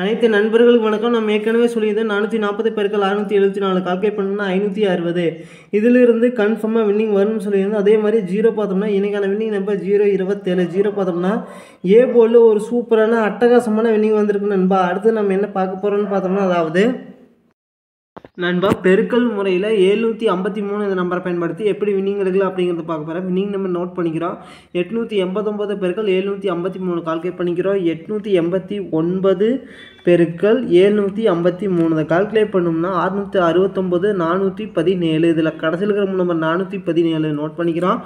அனைத்து நண்பர்களுக்கு வணக்கம். நம்ம ஏற்கனவே சொல்லியிருந்தோம் நானூற்றி நாற்பது பெருக்கள் அறுநூற்றி எழுபத்தி நாலு கால்குலேட் பண்ணோம்னா ஐநூற்றி அறுபது. இதிலிருந்து கன்ஃபார்மாக வின்னிங் வரும்னு சொல்லியிருந்தோம். அதே மாதிரி ஜீரோ பார்த்தோம்னா இன்னைக்கான வின்னிங் நம்பர் ஜீரோ இருபத்தேழு. ஜீரோ பார்த்தோம்னா ஏ போலில் ஒரு சூப்பரான அட்டகாசமான வின்னிங் வந்திருக்கு நண்பா. அடுத்து நம்ம என்ன பார்க்க போகிறோம்னு பார்த்தோம்னா அதாவது நண்பா பெருக்கல் முறையில் எழுநூற்றி ஐம்பத்தி மூணு இந்த நம்பரை பயன்படுத்தி எப்படி வின்னிங் எடுக்கலாம் அப்படிங்கிறத பார்க்க போகிறேன் வின்னிங் நம்பர் நோட் பண்ணிக்கிறோம். எட்நூற்றி எண்பத்தொம்போது பெருக்கள் எழுநூற்றி ஐம்பத்தி மூணு. கால்குலேட் பண்ணிக்கிறோம். எட்நூற்றி எண்பத்தி ஒன்பது பெருக்கல் எழுநூற்றி ஐம்பத்தி மூணு. இதை கால்குலேட் பண்ணோம்னா அறுநூற்றி அறுபத்தொம்போது நானூற்றி பதினேழு. இதில் கடைசியில் இருக்கிற நம்பர் நானூற்றி பதினேழு நோட் பண்ணிக்கிறோம்.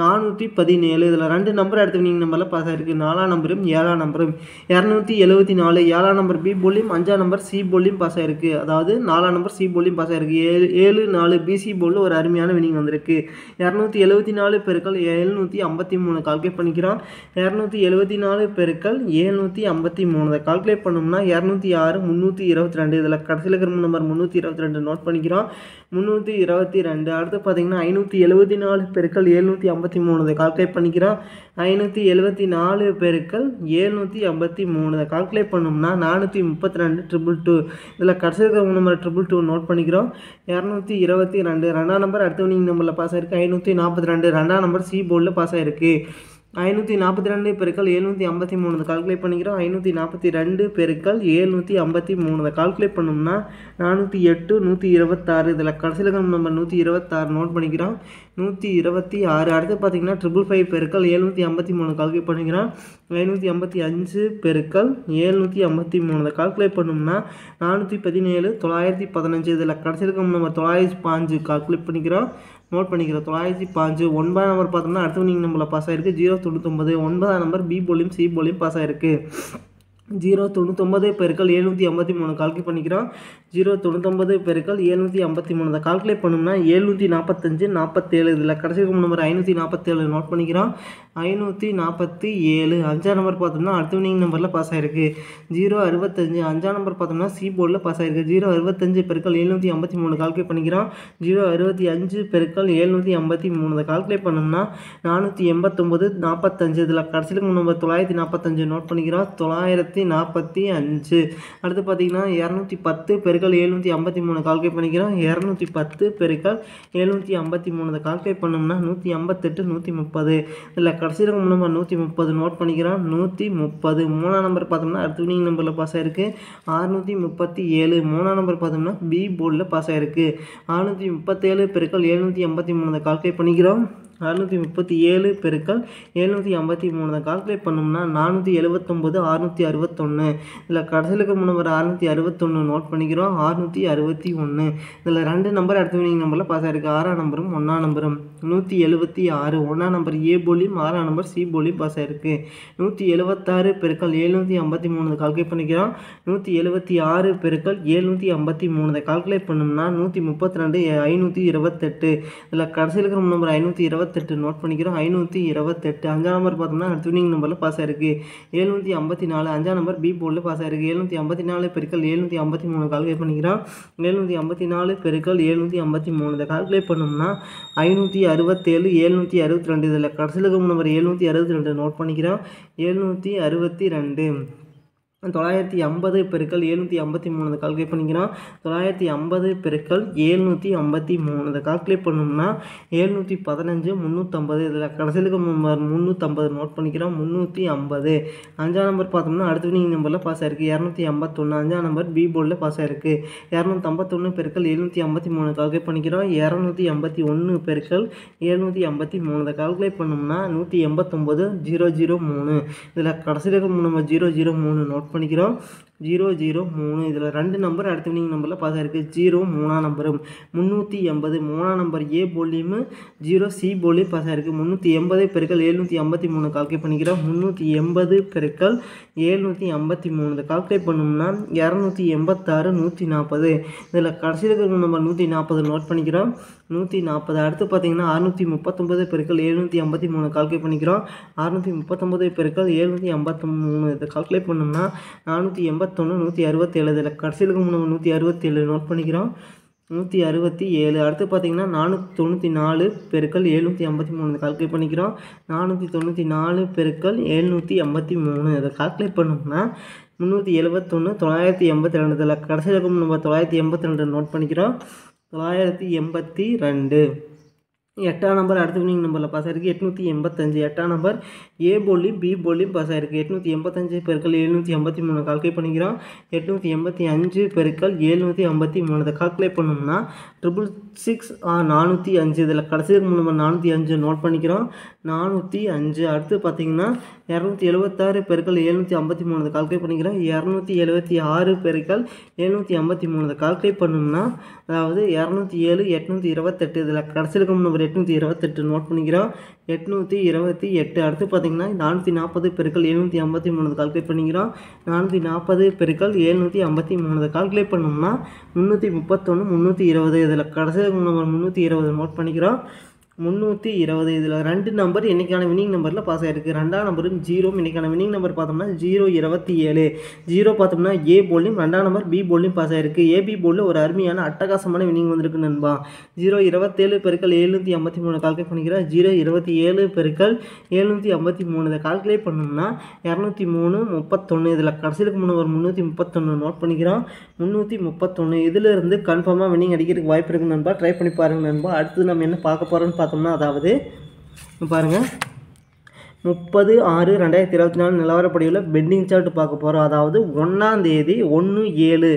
நானூற்றி பதினேழு. இதில் ரெண்டு நம்பர் எடுத்துக்கிங்க நம்பரில் பாஸ் ஆகிருக்கு நாலாம் நம்பரும் ஏழாம் நம்பரும் இரநூத்தி எழுபத்தி நாலு ஏழாம் நம்பர் பி போலியும் அஞ்சாம் நம்பர் சி போலியும் பாஸ் ஆகிருக்கு அதாவது நாலாம் நம்பர் சி போலியும் பாஸ் ஆகிருக்கு ஏழு ஏழு நாலு பிசி போலில் ஒரு அருமையான வினிங் வந்திருக்கு. இரநூத்தி எழுபத்தி நாலு பெருக்கள் எழுநூற்றி ஐம்பத்தி மூணு கால்குலேட் பண்ணிக்கிறோம். இரநூத்தி எழுபத்தி நாலு பெருக்கள் எழுநூற்றி ஐம்பத்தி மூணு. இதை கால்குலேட் பண்ணோம்னா இரநூத்தி ஆறு முந்நூற்றி இருபத்தி ரெண்டு. இதில் கடைசியில் இருக்கிற நம்பர் முந்நூற்றி இருபத்தி ரெண்டு நோட் பண்ணிக்கிறோம். முந்நூற்றி இருபத்தி ரெண்டு. அடுத்து பார்த்தீங்கன்னா ஐநூற்றி எழுபத்தி நாலு பெருக்கள் எழுநூற்றி ஐம்பத்தி மூணு. இதை கால்குலேட் பண்ணிக்கிறோம். ஐநூற்றி எழுபத்தி நாலு பெருக்கள் எழுநூற்றி ஐம்பத்தி மூணு. இதை கால்குலேட் பண்ணோம்னா நானூற்றி முப்பத்தி ரெண்டு ட்ரிபிள் டூ இதில் கடைசியில் இருக்கிற நம்பர் ட்ரிபிள் டூ நோட் பண்ணிக்கிறோம். இரநூத்தி இருபத்தி ரெண்டு. ரெண்டாம் நம்பர் அடுத்த வினிங் நம்பரில் பாஸ் ஆயிருக்கு. ஐநூற்றி நாற்பத்தி ரெண்டு. ரெண்டாம் நம்பர் சி போர்டில் பாஸ் ஆயிருக்கு. ஐநூற்றி நாற்பத்தி ரெண்டு பெருக்கள் எழுநூற்றி ஐம்பத்தி மூணு கால்குலேட் பண்ணிக்கிறோம். ஐநூற்றி நாற்பத்தி ரெண்டு பெருக்கள் எழுநூற்றி ஐம்பத்தி மூணு கால்குலேட் பண்ணோம்னா நானூற்றி எட்டு நூற்றி இருபத்தாறு இதில் கடைசியில் நம்ம நம்பர் நூற்றி இருபத்தாறு நோட் பண்ணிக்கிறோம். நூற்றி இருபத்தி ஆறு. அடுத்து பார்த்தீங்கன்னா ட்ரிபிள் ஃபைவ் பெருக்கள் எழுநூற்றி ஐம்பத்தி மூணு கால்குலேட் பண்ணிக்கிறோம். ஐநூற்றி ஐம்பத்தி அஞ்சு பெருக்கள் எழுநூற்றி ஐம்பத்தி மூணு கால்குலேட் பண்ணோம்னா நானூற்றி பதினேழு தொள்ளாயிரத்தி பதினஞ்சு இதில் கடைசியில் நம்ம நம்பர் தொள்ளாயிரத்தி பாஞ்சு கால்குலேட் பண்ணிக்கிறோம். நோட் பண்ணிக்கிறோம். தொள்ளாயிரத்தி பாஞ்சு ஒன்பதாம் நம்பர் பார்த்தோம்னா அடுத்த நீங்கள் நம்மளை பாஸ் ஆயிருக்கு. ஜீரோ தொண்ணூத்தொம்பது ஒன்பதாம் நம்பர் பி போலியும் சி போலியும் பாஸ் ஆயிருக்கு. ஜீரோ தொண்ணூத்தொம்பது பெருக்கள் எழுநூற்றி ஐம்பத்தி மூணு. கால்குலேட் பண்ணிக்கிறோம். ஜீரோ தொண்ணூத்தொம்பது பெருக்கள் எழுநூற்றி ஐம்பத்தி மூணு. அதை கால்குலேட் பண்ணோம்னா எழுநூற்றி நாற்பத்தஞ்சு நாற்பத்தேழு இதில் கடைசி நம்பர் ஐநூற்றி நாற்பத்தேழு நோட் பண்ணிக்கிறோம். ஐநூற்றி நாற்பத்தி ஏழு அஞ்சாம் நம்பர் பார்த்தோம்னா அடுத்த வினிங் நம்பரில் பாஸ் ஆயிருக்கு. ஜீரோ அறுபத்தஞ்சு. அஞ்சாம் நம்பர் பார்த்தோம்னா சி போர்டில் பாஸ் ஆயிருக்கு. ஜீரோ அறுபத்தஞ்சு பெருக்கள் எழுநூற்றி ஐம்பத்தி மூணு கால்குலேட் பண்ணிக்கிறோம். ஜீரோ அறுபத்தி அஞ்சு பெருக்கள் எழுநூற்றி ஐம்பத்தி மூணு. அதை கால்குலேட் பண்ணோம்னா நானூற்றி எண்பத்தொம்போது நாற்பத்தஞ்சு இதில் கடைசியில் நம்பர் தொள்ளாயிரத்தி நாற்பத்தஞ்சு நோட் பண்ணிக்கிறோம். தொள்ளாயிரத்தி நாற்பத்தி அஞ்சு. அடுத்து பார்த்தீங்கன்னா இரநூத்தி பத்து பெருக்கள் எழுநூற்றி ஐம்பத்தி மூணு கால்குலேட் பண்ணிக்கிறோம். இரநூத்தி பத்து பெருக்கல் எழுநூற்றி ஐம்பத்தி மூணு. கால்குலேட் பண்ணோம்னா நூற்றி ஐம்பத்தெட்டு நூற்றி முப்பது. இதில் கடைசியில் நம்பர் நூற்றி முப்பது நோட் பண்ணிக்கிறோம். நூற்றி முப்பது. மூணாம் நம்பர் பார்த்தோம்னா அடுத்த வினிங் நம்பரில் பாஸ் ஆயிருக்கு. அறுநூற்றி முப்பத்தி ஏழு. மூணாம் நம்பர் பார்த்தோம்னா பி போர்டில் பாஸ் ஆயிருக்கு. அறுநூற்றி முப்பத்தேழு பெருக்கல் எழுநூற்றி ஐம்பத்தி மூணு. கால்குலேட் பண்ணிக்கிறோம். அறுநூற்றி முப்பத்தி ஏழு பெருக்கள் எழுநூற்றி ஐம்பத்தி மூணு. தான் கால்குலேட் பண்ணோம்னா நானூற்றி எழுபத்தொம்போது அறுநூற்றி அறுபத்தொன்று இதில் கடைசியில் இருக்கிற நம்பர் அறுநூற்றி அறுபத்தொன்று நோட் பண்ணிக்கிறோம். அறுநூற்றி அறுபத்தி ஒன்று இதில் ரெண்டு நம்பர் அடுத்த வினிங் நம்பரில் பாஸ் ஆகிருக்கு ஆறாம் நம்பரும் ஒன்றாம் நம்பரும் நூற்றி எழுபத்தி ஆறு. ஒன்றாம் நம்பர் ஏ போலியும் ஆறாம் நம்பர் சி போலியும் பாஸ் ஆகிருக்கு நூற்றி எழுபத்தாறு பெருக்கள் எழுநூற்றி ஐம்பத்தி மூணு. கால்குலேட் பண்ணிக்கிறோம். நூற்றி எழுபத்தி ஆறு பெருக்கள் எழுநூற்றி ஐம்பத்தி மூணு. கால்குலேட் பண்ணோம்னா நூற்றி முப்பத்தி ரெண்டு ஐநூற்றி இருபத்தெட்டு. இதில் கடைசியில் இருக்கிற நம்பர் ஐநூற்றி இருபத்தி இருபத்தெட்டு நோட் பண்ணிக்கிறோம். ஐநூற்றி இருபத்தெட்டு. அஞ்சாம் நம்பர் பார்த்தோம்னா அடுத்த வினிங் நம்பரில் பாஸ் ஆயிருக்கு. எழுநூற்றி ஐம்பத்தி நாலு அஞ்சாம் நம்பர் பி போர்டில் பாஸ் ஆயிருக்கு. எழுநூற்றி ஐம்பத்தி நாலு பெருக்கள் எழுநூற்றி ஐம்பத்தி மூணு கால்குலேட் பண்ணிக்கிறோம். எழுநூற்றி ஐம்பத்தி நாலு பெருக்கள் எழுநூற்றி ஐம்பத்தி மூணு இதை கால்குலேட் பண்ணோம்னா ஐநூற்றி அறுபத்தேழு எழுநூற்றி அறுபத்தி ரெண்டு. இதில் கடைசியில் நம்பர் எழுநூற்றி அறுபத்தி ரெண்டு நோட் பண்ணிக்கிறோம். எழுநூற்றி அறுபத்தி ரெண்டு. தொள்ளாயிரத்தி ஐம்பது பெருக்கள் எழுநூற்றி ஐம்பத்தி மூணு கால்குலேட் பண்ணிக்கிறோம். தொள்ளாயிரத்தி ஐம்பது பெருக்கள் எழுநூற்றி ஐம்பத்தி மூணு இதை கால்குலேட் பண்ணோம்னா எழுநூற்றி பதினஞ்சு முந்நூற்றம்பது இதில் கடைசியிலுக்கு நம்பர் முந்நூற்றம்பது நோட் பண்ணிக்கிறோம். முந்நூற்றி ஐம்பது. அஞ்சாம் நம்பர் பார்த்தோம்னா அடுத்து நீங்கள் நம்பரில் பாஸ் ஆயிருக்கு. இரநூத்தி ஐம்பத்தொன்று அஞ்சாம் நம்பர் பி போர்டில் பாஸ் ஆயிருக்கு. இரநூத்தி ஐம்பத்தொன்று பெருக்கள் எழுநூற்றி ஐம்பத்தி மூணு கால்குலேட் பண்ணிக்கிறோம். இரநூத்தி ஐம்பத்தி ஒன்று பெருக்கள் எழுநூற்றி ஐம்பத்தி மூணு இதை கால்குலேட் பண்ணோம்னா நூற்றி எண்பத்தொம்போது ஜீரோ ஜீரோ மூணு. இதில் கடைசியிலுக்கு நம்பர் ஜீரோ ஜீரோ மூணு நோட் பண்ணிக்கிறோம். ஜீரோ ஜீரோ மூணு. இதில் ரெண்டு நம்பர் அடுத்த வினிங் நம்பரில் பாஸ் ஆயிருக்கு. ஜீரோ மூணாம் நம்பரும் முந்நூற்றி எண்பது. மூணாம் நம்பர் ஏ போலியும் ஜீரோ சி போலியும் பாஸ் ஆயிருக்கு. முந்நூற்றி எண்பது பெருக்கள் எழுநூற்றி ஐம்பத்தி மூணு கால்குலேட் பண்ணிக்கிறோம். முந்நூற்றி எண்பது பெருக்கள் எழுநூற்றி ஐம்பத்தி மூணு. இதை கால்குலேட் பண்ணோம்னா இரநூத்தி எண்பத்தாறு நூற்றி நாற்பது இதில் கடைசியில் இருக்கிற நம்பர் நூற்றி நாற்பது நோட் பண்ணிக்கிறோம். நூற்றி நாற்பது அடுத்து பார்த்தீங்கன்னா அறுநூற்றி முப்பத்தொம்பது பெருக்கள் எழுநூற்றி ஐம்பத்தி மூணு கால்குலேட் பண்ணிக்கிறோம். அறுநூற்றி முப்பத்தொம்பது பெருக்கள் எழுநூற்றி ஐம்பத்தி மூணு. இதை கால்குலேட் பண்ணோம்னா நானூற்றி எண்பத்தி எண்பத்தொன்று நூற்றி அறுபத்தேழு. இதில் கடைசியில் நம்ம நூற்றி அறுபத்தேழு நோட் பண்ணிக்கிறோம். நூற்றி அறுபத்தி ஏழு அடுத்து பார்த்தீங்கன்னா நானூற்றி தொண்ணூற்றி நாலு பெருக்கள் எழுநூற்றி ஐம்பத்தி மூணு. கால்குலேட் பண்ணிக்கிறோம். நானூற்றி தொண்ணூற்றி நாலு பெருக்கள் எழுநூற்றி ஐம்பத்தி மூணு. இதை கால்குலேட் பண்ணோம்னா முந்நூற்றி எழுபத்தொன்று தொள்ளாயிரத்தி எண்பத்தி ரெண்டு. இதில் கடைசியில் இருக்கும் தொள்ளாயிரத்தி எண்பத்தி ரெண்டு நோட் பண்ணிக்கிறோம். தொள்ளாயிரத்தி எண்பத்தி ரெண்டு. எட்டாம் நம்பர் அடுத்த வினிங் நம்பரில் பாஸ் ஆயிருக்கு. எட்நூற்றி எண்பத்தஞ்சு எட்டாம் நம்பர் ஏ போலியும் பி போலியும் பாஸ் ஆயிருக்கு. எட்நூற்றி எண்பத்தஞ்சு பெருக்கள் எழுநூற்றி ஐம்பத்தி மூணு கால்குலேட் பண்ணிக்கிறோம். எட்நூற்றி எண்பத்தி அஞ்சு பெருக்கள் எழுநூற்றி ஐம்பத்தி மூணு இதை கால்குலேட் பண்ணோம்னா ட்ரிபிள் சிக்ஸ் நானூற்றி அஞ்சு. இதில் கடைசிக்கு மூணு நம்பர் நானூற்றி அஞ்சு நோட் பண்ணிக்கிறோம். நானூற்றி அஞ்சு. அடுத்து பார்த்தீங்கன்னா இரநூத்தி எழுபத்தாறு பெருக்கள் எழுநூற்றி ஐம்பத்தி மூணு கால்குலேட் பண்ணிக்கிறோம். இரநூத்தி எழுபத்தி ஆறு பெருக்கள் எழுநூற்றி ஐம்பத்தி மூணு கால்குலேட் பண்ணோம்னா அதாவது இரநூத்தி ஏழு எட்நூற்றி இருபத்தெட்டு. இதில் கடைசியில் நம்பர் எட்நூற்றி இருபத்தெட்டு நோட் பண்ணிக்கிறோம். எட்நூற்றி இருபத்தி எட்டு. அடுத்து பார்த்தீங்கன்னா நானூற்றி நாற்பது பெருக்கள் எழுநூற்றி ஐம்பத்தி மூணு கால்குலேட் பண்ணிக்கிறோம். நானூற்றி நாற்பது பெருக்கள் எழுநூற்றி ஐம்பத்தி மூணு கால்குலேட் பண்ணோம்னா முந்நூற்றி முப்பத்தொன்று முந்நூற்றி இருபது. இதில் கடைசியில் நம்ம நம்பர் முந்நூற்றி இருபது நோட் பண்ணிக்கிறோம். முந்நூற்றி இருபது. இதில் ரெண்டு நம்பர் இன்றைக்கான வினிங் நம்பரில் பாஸ் ஆகிருக்கு ரெண்டாம் நம்பரும் ஜீரோ இன்றைக்கான வினிங் நம்பர் பார்த்தோம்னா ஜீரோ இருபத்தி ஏழு. ஜீரோ பார்த்தோம்னா ஏ போல்லையும் ரெண்டாம் நம்பர் பி போல்லையும் பாஸ் ஆகிருக்கு ஏபி போலில் ஒரு அருமையான அட்டகாசமான வினிங் வந்திருக்கு நண்பா. ஜீரோ இருபத்தேழு பெருக்கள் எழுநூற்றி ஐம்பத்தி மூணு. கால்குலேட் பண்ணிக்கிறேன் ஜீரோ இருபத்தி ஏழு பெருக்கள் எழுநூற்றி ஐம்பத்தி மூணு. இதை கால்குலேட் பண்ணோம்னா இரநூத்தி மூணு முப்பத்தொன்று இதில் கடைசியிலுக்கு மூணு ஒரு முந்நூற்றி முப்பத்தொன்று நோட் பண்ணிக்கிறோம். முந்நூற்றி முப்பத்தொன்று இதிலிருந்து கன்ஃபார்மாக வினிங் அடிக்கிறதுக்கு வாய்ப்பு இருக்குது நண்பா. ட்ரை பண்ணி பாருங்கள் நண்பா. அடுத்து நம்ம என்ன பார்க்க போகிறோம்னு பார்த்தோம்னா அதாவது பாருங்கள் முப்பது ஆறு ரெண்டாயிரத்தி இருபத்தி நாலு நிலவரப்படியில் பெண்டிங் சார்ட் பார்க்க போகிறோம் அதாவது ஒன்றாம் தேதி ஒன்று ஏழு.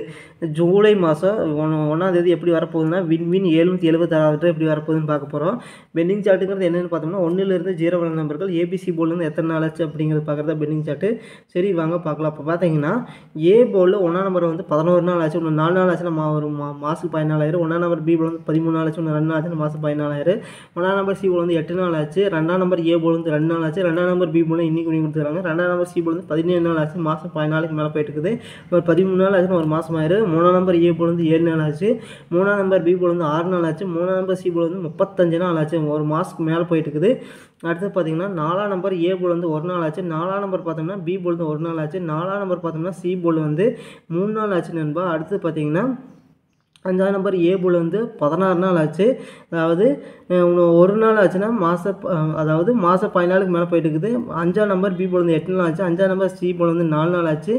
ஜூலை மாதம் ஒன்றாம் தேதி எப்படி வரப்போகுதுன்னா வின் வின் எழுநூற்றி எழுபத்தாறு எப்படி வரப்போகுதுன்னு பார்க்க போகிறோம் பெண்டிங் சார்ட்டுங்கிறது என்னென்னு பார்த்தோம்னா ஒன்றுலேருந்து ஜீரோ வர நம்பர்கள் ஏபிசி போர்டுலேருந்து எத்தனை நாள் ஆச்சு அப்படிங்கிறது பார்க்குறத பெண்டிங் சார்ட்டு. சரி வாங்க பார்க்கலாம். அப்போ பார்த்தீங்கன்னா ஏ போர்டில் ஒன்றாம் நம்பர் வந்து பதினோரு நாள் ஆச்சு ஒன்று நாலு நாள் ஆச்சுன்னா மா ஒரு மா மாதம் பதினாலாயிரம். ஒன்றாம் நம்பர் பி போல் வந்து பதிமூணு நாள் ஆச்சு ஒன்று ரெண்டு நாள் ஆச்சு மாதம் பதினாலாயிரம். ஒன்றாம் நம்பர் சி போல் வந்து எட்டு நாள் ஆச்சு. ரெண்டாம் நம்பர் ஏ போல் வந்து ரெண்டு நாள் ஆச்சு. ரெண்டு ரெண்டாம் நம்பர் பி போல இன்னைக்கு பண்ணி கொடுத்துருக்காங்க. ரெண்டாம் நம்பர் சி போர்டு வந்து பதினேழு நாள் ஆச்சு. மாதம் பதினாலுக்கு மேலே போயிட்டு இருக்குது ஒரு பதிமூணு நாள் ஆச்சுன்னா ஒரு மாதம் ஆயிரும். மூணாம் நம்பர் ஏ போர்டு வந்து ஏழு நாள் ஆச்சு. மூணாம் நம்பர் பி போர்டு வந்து ஆறு நாள் ஆச்சு. மூணாம் நம்பர் சி போர்டு வந்து முப்பத்தஞ்சு நாள் ஆச்சு. ஒரு மாதத்துக்கு மேலே போயிட்டு இருக்குது அடுத்து பார்த்தீங்கன்னா நாலாம் நம்பர் ஏ போல் வந்து ஒரு நாள் ஆச்சு. நாலாம் நம்பர் பார்த்தோம்னா பி போல் வந்து ஒரு நாள் ஆச்சு. நாலாம் நம்பர் பார்த்தோம்னா சி போல் வந்து மூணு நாள் ஆச்சு நண்பா. அடுத்து பார்த்தீங்கன்னா அஞ்சாம் நம்பர் ஏ போல் வந்து பதினாறு நாள் ஆச்சு. அதாவது ஒரு நாள் ஆச்சுன்னா மாத அதாவது மாதம் பதினாலுக்கு மேலே போயிட்டு இருக்குது. அஞ்சாம் நம்பர் பி போல் வந்து எட்டு நாள் ஆச்சு. அஞ்சாம் நம்பர் சி போல் வந்து நாலு நாள் ஆச்சு.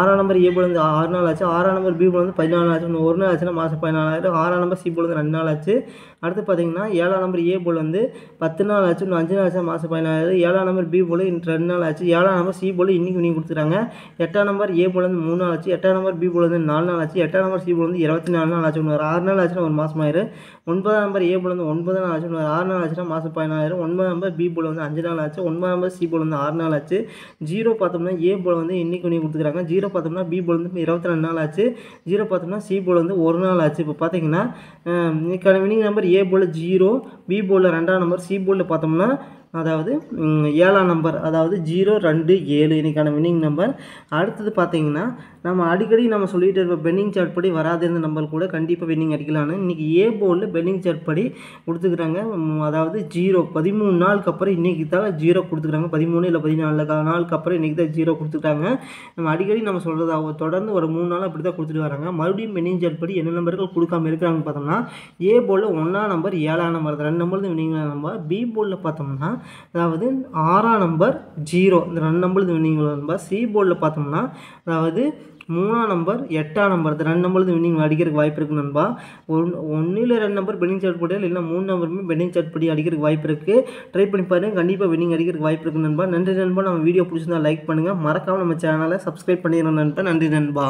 ஆறாம் நம்பர் ஏ போல் வந்து ஆறு நாள் ஆச்சு. ஆறாம் நம்பர் பி போல் வந்து பதினாலு நாள் ஆச்சு. ஒரு நாள் ஆச்சுன்னா மாதம் பதினாலாயிரம். ஆறாம் நம்பர் சி போல் வந்து ரெண்டு நாள் ஆச்சு. அடுத்து பார்த்தீங்கன்னா ஏழாம் நம்பர் ஏ போல் வந்து பத்து நாள் ஆச்சு இன்னும் அஞ்சு நாள் ஆச்சு மாதம் பதினாறு ஏழாம் நம்பர் பி போல் இன்னும் ரெண்டு நாள் ஆச்சு ஏழாம் நம்பர் சி போல் இன்றைக்கி இன்னைக்கு கொடுத்துருக்காங்க எட்டாம் நம்பர் ஏ போல் வந்து மூணு நாள் ஆச்சு எட்டாம் நம்பர் பி போல் வந்து நாலு நாள் ஆச்சு எட்டாம் நம்பர் சி போல் வந்து இருபத்தி நாலு நாள் ஆச்சு இன்னொரு ஒரு ஆறு நாள் ஆச்சுன்னா ஒரு மாதம் ஆயிரும் ஒன்பதாம் நம்பர் ஏ போல் வந்து ஒன்பது நாள் ஆச்சு இன்னொரு ஆறு நாள் ஆச்சுன்னா மாதம் பதினாயிரம் ஒன்பதாம் நம்பர் பி போல் வந்து அஞ்சு நாள் ஆச்சு ஒன்பதாம் நம்பர் சி போல் வந்து ஆறு நாள் ஆச்சு ஜீரோ பார்த்தோம்னா ஏ போல் வந்து இன்றைக்கி இன்னைக்கு கொடுத்துருக்காங்க ஜீரோ பார்த்தோம்னா பி போல் வந்து இருபத்தி ரெண்டு நாள் ஆச்சு ஜீரோ பார்த்தோம்னா சி போல் வந்து ஒரு நாள் ஆச்சு இப்போ பார்த்தீங்கன்னா இன்னைக்கான winning number A ball zero B போலில் ரெண்டாம் நம்பர் சி போலில் பார்த்தோம்னா அதாவது ஏழாம் நம்பர் அதாவது ஜீரோ ரெண்டு ஏழு இன்றைக்கான வின்னிங் நம்பர் அடுத்தது பார்த்தீங்கன்னா நம்ம அடிக்கடி நம்ம சொல்லிட்டு இருப்போம் பென்னிங் சார்ட் படி வராது இருந்த நம்பர் கூட கண்டிப்பாக வின்னிங் அடிக்கலாம்னு. இன்றைக்கி ஏ போர்டில் பென்னிங் சார்ட் படி கொடுத்துக்கிறாங்க. அதாவது ஜீரோ பதிமூணு நாளுக்கு அப்புறம் இன்றைக்கி தான் ஜீரோ கொடுத்துக்கிறாங்க. பதிமூணு இல்லை பதினாலு நாளுக்கு அப்புறம் இன்றைக்கி தான் ஜீரோ கொடுத்துட்டாங்க நம்ம அடிக்கடி நம்ம சொல்கிறது தொடர்ந்து ஒரு மூணு நாள் அப்படி தான் கொடுத்துட்டு வராங்க. மறுபடியும் பென்னிங் சார்ட் படி என்ன நம்பர்கள் கொடுக்காம இருக்கிறாங்கன்னு பார்த்தோம்னா ஏ போலில் ஒன்றாம் நம்பர் ஏழாம் நம்பர் ரெண்டு நம்பர் தான் வின்னிங் நம்பர் பி போலில் பார்த்தோம்னா அதாவது ஆறாம் நம்பர் ஜீரோ இந்த ரெண்டு நம்பர் இது வின்னிங் நம்பர் சி போர்டில் பார்த்தோம்னா அதாவது மூணாம் நம்பர் எட்டாம் நம்பர் இந்த ரெண்டு நம்பர் வின்னிங் அடிக்கிறதுக்கு வாய்ப்பு இருக்கு நண்பா. ஒன் ஒன்றில் ரெண்டு நம்பர் பெண்டிங் சார்ட் போட்டு இல்லைன்னா மூணு நம்பருமே பெண்டிங் சார்ட் படி அடிக்கிறதுக்கு வாய்ப்பு இருக்குது ட்ரை பண்ணி பாருங்கள் கண்டிப்பாக வின்னிங் அடிக்கிறதுக்கு வாய்ப்பு இருக்கு நண்பா. நன்றி நண்பா. நம்ம வீடியோ பிடிச்சிருந்தா லைக் பண்ணுங்கள் மறக்காமல் நம்ம சேனலை சப்ஸ்கிரைப் பண்ணிடுறோம் நண்பா. நன்றி நண்பா.